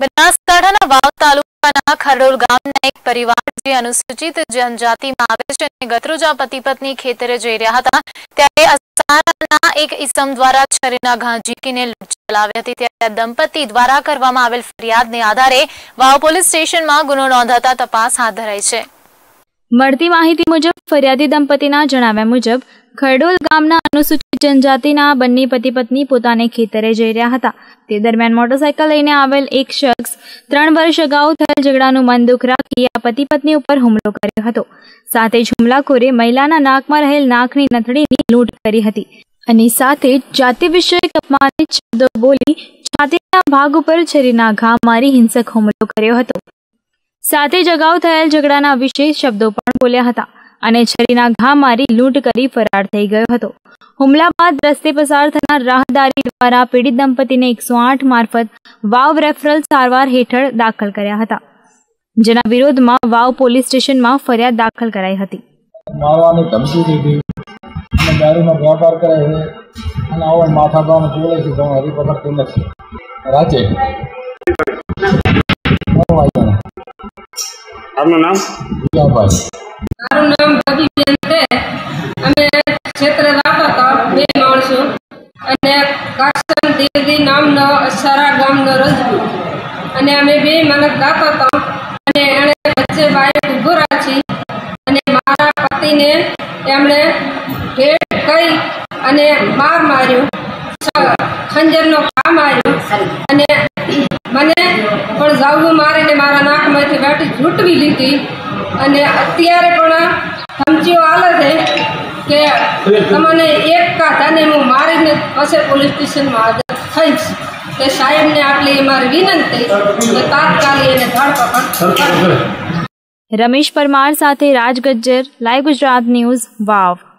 બનાસકાંઠાના વાવ તાલુકાના ખરડોલ ગામના એક પરિવાર જે અનુસૂચિત જનજાતિમાં આવે છે અને ગતરુજા પતિ પત્ની ખેતરે જઈ રહ્યા હતા, ત્યારે અસારાના એક ઇસમ દ્વારા છરીના ઘા ઝીકીને લૂંટ ચલાવી હતી. ત્યારે દંપતી દ્વારા કરવામાં આવેલ ફરિયાદને આધારે વાવ પોલીસ સ્ટેશનમાં ગુનો નોંધાતા તપાસ હાથ ધરાઈ છે. મળતી માહિતી મુજબ, ફરિયાદી દંપતીના જણાવ્યા મુજબ ખરડોલ ગામના અનુસૂચિત જનજાતિના બંને પતિ પત્ની પોતાને ખેતરે જઈ રહ્યા હતા. તે દરમિયાન મોટરસાયકલ લઈને આવેલ એક શખ્સ ત્રણ વર્ષ અગાઉ થયેલ ઝઘડાનું મન દુઃખ રાખી આ પતિ પત્ની ઉપર હુમલો કર્યો હતો. સાથે જ હુમલાખોરે મહિલાના નાકમાં રહેલ નાકની નથડીની લૂંટ કરી હતી અને સાથે જાતિ વિષયક અપમાનિત શબ્દો બોલી છાતીના ભાગ ઉપર છરીના ઘા મારી હિંસક હુમલો કર્યો હતો. સાથે જ અગાઉ થયેલ ઝઘડાના વિશેષ શબ્દો પણ બોલ્યા હતા. અને છરીના ઘા મારી લૂંટ કરી ફરાર થઈ ગયો હતો. હુમલા બાદ રસ્તે પસાર થનાર રાહદારી દ્વારા પીડિત દંપતીને એકસો આઠ મારફત વાવ રેફરલ સારવાર હેઠળ દાખલ કર્યા હતા જેના વિરોધમાં વાવ પોલીસ સ્ટેશનમાં ફરિયાદ દાખલ કરાઈ હતી. મારવાની ધમકી દીધી. અને દારૂનો વ્યાપાર કરે છે. અને આવો માથા ભાવ બોલે છે તો હું હરિપકડતું નથી રાજે. આપનું નામ? ભાઈ અસારા ગામનો રજપૂત અને અમે બે મનક ગાતા હતા અને એણે વચ્ચે બાઈક ઊભો રાખી અને મારા પતિને એમણે ભેટ કહી અને માર માર્યો. ખંજરનો ઘા માર્યો. અને મને પણ જાવું મારીને મારા નાકમાંથી વાટી ઝૂંટવી લીધી. અને અત્યારે પણ ધમકીઓ આલે છે કે તમને એક કાઢાને હું મારીને પછી પોલીસ સ્ટેશનમાં હાજર થઈશ તે સાહેબને આટલી મારી વિનંતી કે તાત્કાલિક એને ધરપકડ રમેશ પરમાર સાથે રાજ ગજ્જર લાઈવ ગુજરાત ન્યૂઝ વાવ.